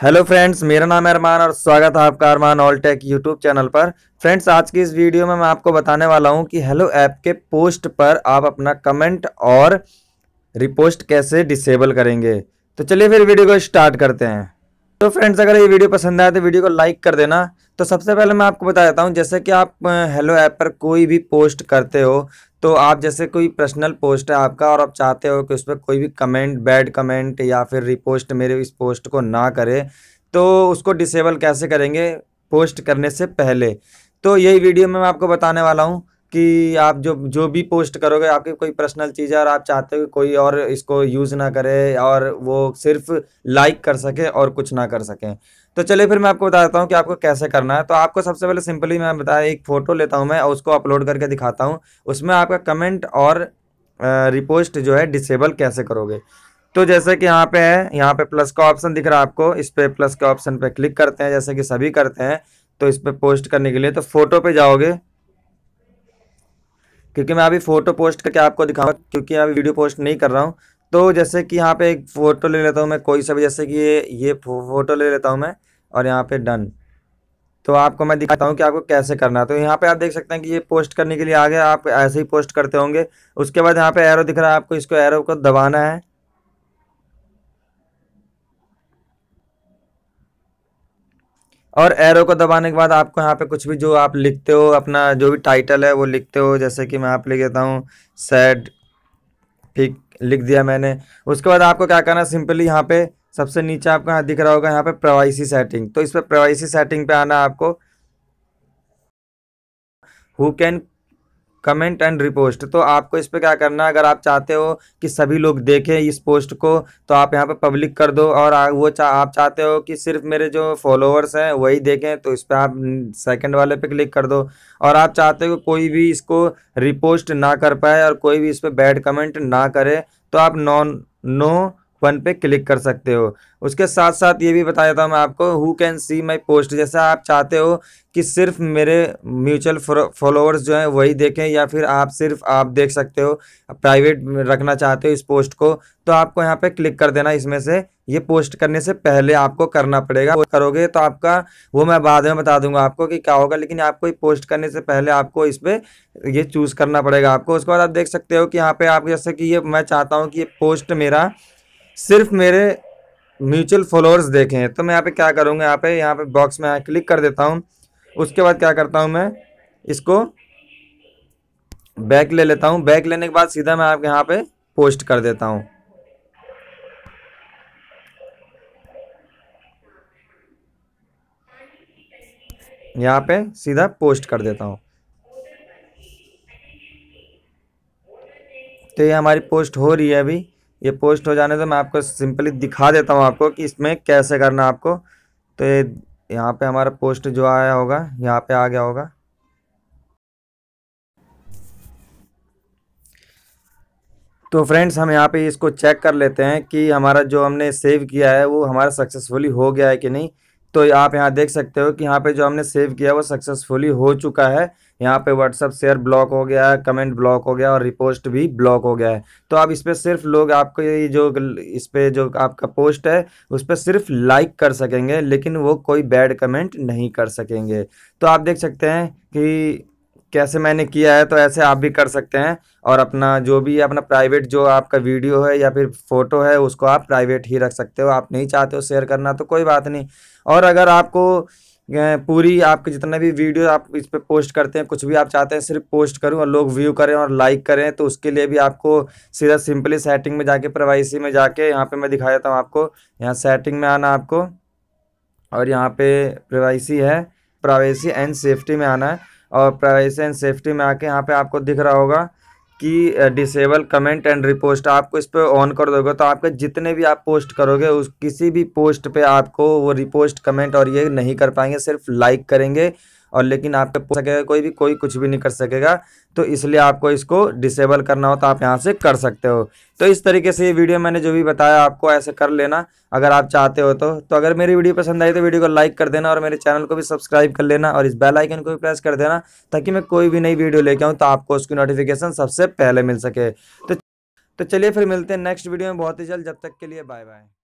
Hello friends मेरा नाम है अरमान और स्वागत है आपका Armaan all tech YouTube channel पर। फ्रेंड्स आज की इस वीडियो में मैं आपको बताने वाला हूँ कि हेलो ऐप के पोस्ट पर आप अपना कमेंट और रिपोस्ट कैसे डिसेबल करेंगे। तो चलिए फिर वीडियो को स्टार्ट करते हैं। तो फ्रेंड्स अगर ये वीडियो पसंद आए तो वीडियो को लाइक कर देना। तो सबसे पहले मैं आपको बता देता हूँ, जैसे कि आप हेलो ऐप पर कोई भी पोस्ट करते हो तो आप जैसे कोई पर्सनल पोस्ट है आपका और आप चाहते हो कि उस पर कोई भी कमेंट बैड कमेंट या फिर रिपोस्ट मेरे इस पोस्ट को ना करे तो उसको डिसेबल कैसे करेंगे? पोस्ट करने से पहले। तो यही वीडियो में मैं आपको बताने वाला हूँ। कि आप जो जो भी पोस्ट करोगे, आपकी कोई पर्सनल चीज़ है और आप चाहते हो कोई और इसको यूज़ ना करे और वो सिर्फ़ लाइक कर सके और कुछ ना कर सकें। तो चलिए फिर मैं आपको बता देता हूँ कि आपको कैसे करना है। तो आपको सबसे पहले सिंपली मैं बताया, एक फ़ोटो लेता हूँ मैं और उसको अपलोड करके दिखाता हूँ। उसमें आपका कमेंट और रिपोस्ट जो है डिसेबल कैसे करोगे। तो जैसे कि यहाँ पे है, यहाँ पे प्लस का ऑप्शन दिख रहा है आपको। इस पर प्लस के ऑप्शन पे क्लिक करते हैं, जैसे कि सभी करते हैं। तो इस पर पोस्ट करने के लिए तो फ़ोटो पे जाओगे। क्योंकि मैं अभी फ़ोटो पोस्ट करके आपको दिखाऊँगा, क्योंकि अभी वीडियो पोस्ट नहीं कर रहा हूँ। तो जैसे कि यहाँ पे एक फ़ोटो ले लेता हूँ मैं, कोई सा भी, जैसे कि ये ये फ़ोटो ले लेता हूँ मैं, और यहाँ पे डन। तो आपको मैं दिखाता हूँ कि आपको कैसे करना है। तो यहाँ पे आप देख सकते हैं कि ये पोस्ट करने के लिए आ गया आप ऐसे ही पोस्ट करते होंगे। उसके बाद यहाँ पे एरो दिख रहा है, आपको इसको एरो को दबाना है। और एरो को दबाने के बाद आपको यहाँ पे कुछ भी जो आप लिखते हो, अपना जो भी टाइटल है वो लिखते हो, जैसे कि मैं आप लिख देता हूँ सैड ठीक, लिख दिया मैंने। उसके बाद आपको क्या करना है? सिंपली यहाँ पे सबसे नीचे आपको यहाँ दिख रहा होगा यहाँ पे प्राइवेसी सेटिंग तो इस पर प्राइवेसी सेटिंग पे आना आपको। Who can comment and repost तो आपको इस पर क्या करना है? अगर आप चाहते हो कि सभी लोग देखें इस पोस्ट को तो आप यहाँ पर पब्लिक कर दो और वो चा, आप चाहते हो कि सिर्फ़ मेरे जो फॉलोअर्स हैं वही देखें तो इस पर आप सेकंड वाले पे क्लिक कर दो। और आप चाहते हो कोई भी इसको रिपोस्ट ना कर पाए और कोई भी इस पर बैड कमेंट ना करे तो आप नॉन नो वन पे क्लिक कर सकते हो। उसके साथ साथ ये भी बता देता हूँ मैं आपको who can see my post जैसे आप चाहते हो कि सिर्फ़ मेरे म्यूचुअल फॉलोअर्स जो हैं वही देखें या फिर आप सिर्फ़ आप देख सकते हो प्राइवेट रखना चाहते हो इस पोस्ट को तो आपको यहाँ पे क्लिक कर देना इसमें से। ये पोस्ट करने से पहले आपको करना पड़ेगा। करोगे तो आपका, वो मैं बाद में बता दूँगा आपको कि क्या होगा, लेकिन आपको ये पोस्ट करने से पहले आपको इस पर ये चूज़ करना पड़ेगा आपको। उसके बाद आप देख सकते हो कि यहाँ पे आप, जैसे कि ये मैं चाहता हूँ कि ये पोस्ट मेरा सिर्फ़ मेरे म्यूचुअल फॉलोअर्स देखें। तो मैं यहाँ पे क्या करूँगा, यहाँ पे यहाँ पे बॉक्स में क्लिक कर देता हूँ। उसके बाद क्या करता हूँ मैं, इसको बैक ले लेता हूँ। बैक लेने के बाद सीधा मैं आपके यहाँ पे पोस्ट कर देता हूँ। यहाँ पे सीधा पोस्ट कर देता हूँ। तो ये हमारी पोस्ट हो रही है अभी। ये पोस्ट हो जाने से मैं आपको सिंपली दिखा देता हूँ आपको कि इसमें कैसे करना आपको। तो ये यहाँ पे हमारा पोस्ट जो आया होगा, यहाँ पे आ गया होगा। तो फ्रेंड्स, हम यहाँ पे इसको चेक कर लेते हैं कि हमारा जो हमने सेव किया है, वो हमारा सक्सेसफुली हो गया है कि नहीं। तो आप यहाँ देख सकते हो कि यहाँ पे जो हमने सेव किया वो सक्सेसफुली हो चुका है। यहाँ पे व्हाट्सअप शेयर ब्लॉक हो गया है कमेंट ब्लॉक हो गया और रिपोस्ट भी ब्लॉक हो गया है। तो आप इस पर सिर्फ़ लोग आपको ये जो इस पर जो आपका पोस्ट है, उस पर सिर्फ़ लाइक कर सकेंगे, लेकिन वो कोई बैड कमेंट नहीं कर सकेंगे। तो आप देख सकते हैं कि कैसे मैंने किया है तो ऐसे आप भी कर सकते हैं। और अपना जो भी अपना प्राइवेट जो आपका वीडियो है या फिर फ़ोटो है, उसको आप प्राइवेट ही रख सकते हो। आप नहीं चाहते हो शेयर करना तो कोई बात नहीं। और अगर आपको पूरी आपके जितने भी वीडियो आप इस पर पोस्ट करते हैं, कुछ भी आप चाहते हैं, सिर्फ़ पोस्ट करूँ और लोग व्यू करें और लाइक करें तो उसके लिए भी आपको सीधा सिंपली सेटिंग में जाके प्राइवेसी में जाके, यहाँ पे मैं दिखा देता हूँ आपको। यहाँ सेटिंग में आना आपको। और यहाँ पे प्राइवेसी है प्राइवेसी एंड सेफ्टी में आना है। और प्राइवेसी एंड सेफ्टी में आके यहाँ पे आपको दिख रहा होगा कि डिसेबल कमेंट एंड रिपोस्ट आपको इस पर ऑन कर दोगे तो आपके जितने भी आप पोस्ट करोगे उस, किसी भी पोस्ट पे आपको वो रिपोस्ट कमेंट और ये नहीं कर पाएँगे, सिर्फ़ लाइक करेंगे और लेकिन आप पे सकेगा कोई भी, कोई कुछ भी नहीं कर सकेगा तो इसलिए आपको इसको डिसेबल करना हो तो आप यहाँ से कर सकते हो। तो इस तरीके से ये वीडियो मैंने जो भी बताया, आपको ऐसे कर लेना, अगर आप चाहते हो तो। तो अगर मेरी वीडियो पसंद आई तो वीडियो को लाइक कर देना और मेरे चैनल को भी सब्सक्राइब कर लेना और इस बेल आइकन को भी प्रेस कर देना, ताकि मैं कोई भी नई वीडियो लेके आऊँ तो आपको उसकी नोटिफिकेशन सबसे पहले मिल सके। तो तो चलिए फिर मिलते हैं नेक्स्ट वीडियो में। बहुत ही जल्द, जब तक के लिए बाय बाय